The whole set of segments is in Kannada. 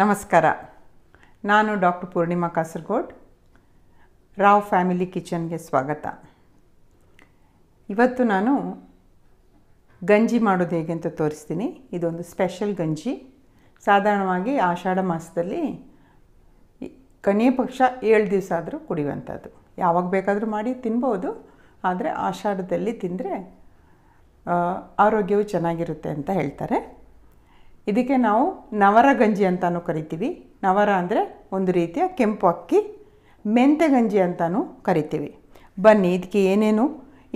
ನಮಸ್ಕಾರ. ನಾನು ಡಾಕ್ಟರ್ ಪೂರ್ಣಿಮಾ ಕಾಸರಗೋಡ್. ರಾವ್ ಫ್ಯಾಮಿಲಿ ಕಿಚನ್ಗೆ ಸ್ವಾಗತ. ಇವತ್ತು ನಾನು ಗಂಜಿ ಮಾಡೋದು ಹೇಗೆ ಅಂತ ತೋರಿಸ್ತೀನಿ. ಇದೊಂದು ಸ್ಪೆಷಲ್ ಗಂಜಿ. ಸಾಧಾರಣವಾಗಿ ಆಷಾಢ ಮಾಸದಲ್ಲಿ ಕನಿಯ ಪಕ್ಷ ಏಳು ದಿವಸ ಆದರೂ ಕುಡಿಯುವಂಥದ್ದು. ಯಾವಾಗ ಬೇಕಾದರೂ ಮಾಡಿ ತಿನ್ಬೋದು. ಆದರೆ ಆಷಾಢದಲ್ಲಿ ತಿಂದರೆ ಆರೋಗ್ಯವು ಚೆನ್ನಾಗಿರುತ್ತೆ ಅಂತ ಹೇಳ್ತಾರೆ. ಇದಕ್ಕೆ ನಾವು ನವರ ಗಂಜಿ ಅಂತಲೂ ಕರಿತೀವಿ. ನವರ ಅಂದರೆ ಒಂದು ರೀತಿಯ ಕೆಂಪು ಅಕ್ಕಿ, ಮೆಂತೆ ಗಂಜಿ ಅಂತಲೂ ಕರಿತೀವಿ. ಬನ್ನಿ, ಇದಕ್ಕೆ ಏನೇನು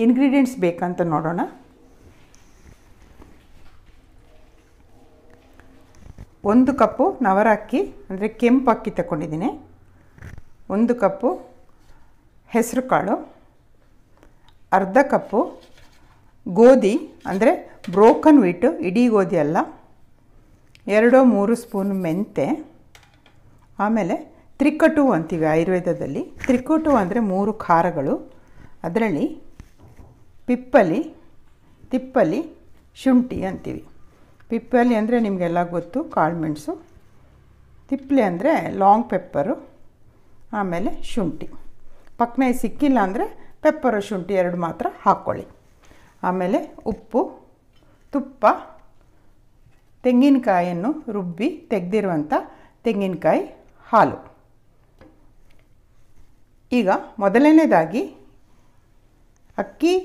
ಇನ್ಗ್ರೀಡಿಯೆಂಟ್ಸ್ ಬೇಕಂತ ನೋಡೋಣ. ಒಂದು ಕಪ್ಪು ನವರ ಅಕ್ಕಿ, ಅಂದರೆ ಕೆಂಪು ಅಕ್ಕಿ ತಗೊಂಡಿದ್ದೀನಿ. ಒಂದು ಕಪ್ಪು ಹೆಸರು ಕಾಳು, ಅರ್ಧ ಕಪ್ಪು ಗೋಧಿ, ಅಂದರೆ ಬ್ರೋಕನ್ ವೀಟು ಇಡೀ ಗೋಧಿ ಅಲ್ಲ. ಎರಡೋ ಮೂರು ಸ್ಪೂನ್ ಮೆಂತೆ, ಆಮೇಲೆ ತ್ರಿಕಟು ಅಂತೀವಿ ಆಯುರ್ವೇದದಲ್ಲಿ. ತ್ರಿಕಟು ಅಂದರೆ ಮೂರು ಖಾರಗಳು. ಅದರಲ್ಲಿ ಪಿಪ್ಪಲಿ, ತಿಪ್ಪಲಿ, ಶುಂಠಿ ಅಂತೀವಿ. ಪಿಪ್ಪಲಿ ಅಂದರೆ ನಿಮಗೆಲ್ಲ ಗೊತ್ತು ಕಾಳುಮೆಣಸು ತಿಪ್ಪಲಿ ಅಂದರೆ ಲಾಂಗ್ ಪೆಪ್ಪರು, ಆಮೇಲೆ ಶುಂಠಿ. ಪಕ್ಕನೆ ಸಿಕ್ಕಿಲ್ಲ ಅಂದರೆ ಪೆಪ್ಪರು, ಶುಂಠಿ ಎರಡು ಮಾತ್ರ ಹಾಕ್ಕೊಳ್ಳಿ ಆಮೇಲೆ ಉಪ್ಪು, ತುಪ್ಪ ತೆಂಗಿನಕಾಯಿಯನ್ನು ರುಬ್ಬಿ ತೆಗೆದಿರುವಂಥ ತೆಂಗಿನಕಾಯಿ ಹಾಲು. ಈಗ ಮೊದಲನೇದಾಗಿ ಅಕ್ಕಿ,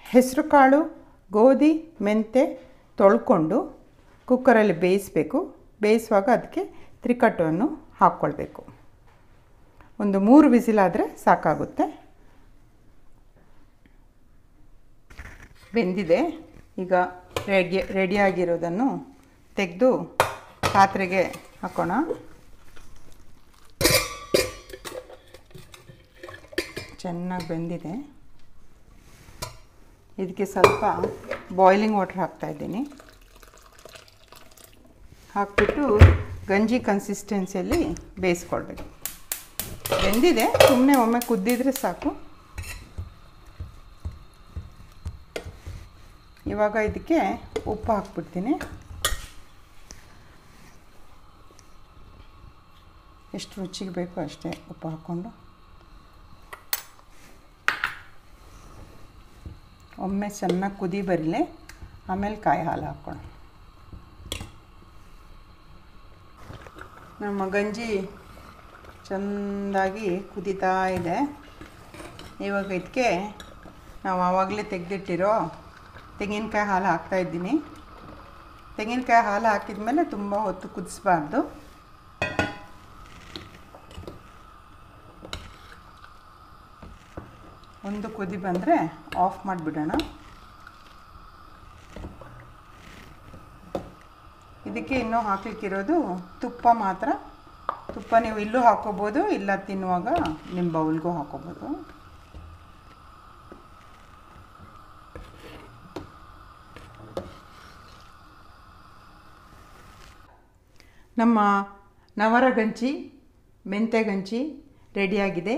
ಹೆಸರುಕಾಳು, ಗೋಧಿ, ಮೆಂತೆ ತೊಳ್ಕೊಂಡು ಕುಕ್ಕರಲ್ಲಿ ಬೇಯಿಸಬೇಕು. ಬೇಯಿಸುವಾಗ ಅದಕ್ಕೆ ತ್ರಿಕಟ್ಟನ್ನು ಹಾಕ್ಕೊಳ್ಬೇಕು. ಒಂದು ಮೂರು ವಿಸಿಲಾದರೆ ಸಾಕಾಗುತ್ತೆ. ಬೆಂದಿದೆ. ಈಗ ರೆಡಿ, ರೆಡಿಯಾಗಿರೋದನ್ನು ತೆಗೆದು ಪಾತ್ರೆಗೆ ಹಾಕೋಣ. ಚೆನ್ನಾಗಿ ಬೆಂದಿದೆ. ಇದಕ್ಕೆ ಸ್ವಲ್ಪ ಬಾಯ್ಲಿಂಗ್ ವಾಟ್ರ್ ಹಾಕ್ತಾಯಿದ್ದೀನಿ ಹಾಕ್ಬಿಟ್ಟು ಗಂಜಿ ಕನ್ಸಿಸ್ಟೆನ್ಸಿಯಲ್ಲಿ ಬೇಯಿಸ್ಕೊಳ್ಬೇಕು. ಬೆಂದಿದೆ ಸುಮ್ಮನೆ ಒಮ್ಮೆ ಕುದ್ದಿದ್ರೆ ಸಾಕು. ಇವಾಗ ಇದಕ್ಕೆ ಉಪ್ಪು ಹಾಕ್ಬಿಡ್ತೀನಿ. ಎಷ್ಟು ರುಚಿಗೆ ಬೇಕೋ ಅಷ್ಟೇ ಉಪ್ಪು ಹಾಕ್ಕೊಂಡು. ಒಮ್ಮೆ ಚೆನ್ನಾಗಿ ಕುದಿ ಬರಲಿ, ಆಮೇಲೆ ಕಾಯಿ ಹಾಲು ಹಾಕ್ಕೊಂಡು ನಮ್ಮ ಗಂಜಿ ಚೆಂದಾಗಿ ಕುದೀತಾ ಇದೆ. ಇವಾಗ ಇದಕ್ಕೆ ನಾವು ಆವಾಗಲೇ ತೆಗೆದಿಟ್ಟಿರೋ ತೆಂಗಿನಕಾಯಿ ಹಾಲು ಹಾಕ್ತಾಯಿದ್ದೀನಿ ತೆಂಗಿನಕಾಯಿ ಹಾಲು ಹಾಕಿದ ಮೇಲೆ ತುಂಬ ಹೊತ್ತು ಕುದಿಸ್ಬಾರ್ದು. ಒಂದು ಕುದಿ ಬಂದರೆ ಆಫ್ ಮಾಡಿಬಿಡೋಣ. ಇದಕ್ಕೆ ಇನ್ನೂ ಹಾಕ್ಲಿಕ್ಕಿರೋದು ತುಪ್ಪ ಮಾತ್ರ. ತುಪ್ಪ ನೀವು ಇಲ್ಲೂ ಹಾಕೋಬೋದು ಇಲ್ಲ ತಿನ್ನುವಾಗ ನಿಮ್ಮ ಬೌಲ್ಗೂ ಹಾಕೋಬೋದು ನಮ್ಮ ನವರ ಗಂಜಿ ಮೆಂತೆ ಗಂಜಿ ರೆಡಿಯಾಗಿದೆ.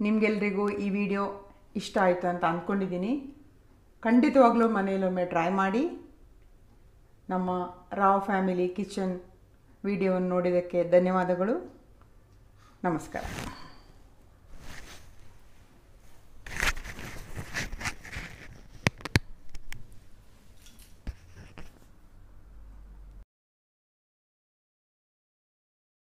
ನಿಮಗೆಲ್ರಿಗೂ ಈ ವಿಡಿಯೋ ಇಷ್ಟ ಆಯಿತು ಅಂತ ಅಂದ್ಕೊಂಡಿದ್ದೀನಿ ಖಂಡಿತವಾಗ್ಲೂ ಮನೆಯಲ್ಲೊಮ್ಮೆ ಟ್ರೈ ಮಾಡಿ. ನಮ್ಮ ರಾವ್ ಫ್ಯಾಮಿಲಿ ಕಿಚನ್ ವಿಡಿಯೋವನ್ನು ನೋಡಿದ್ದಕ್ಕೆ ಧನ್ಯವಾದಗಳು. ನಮಸ್ಕಾರ.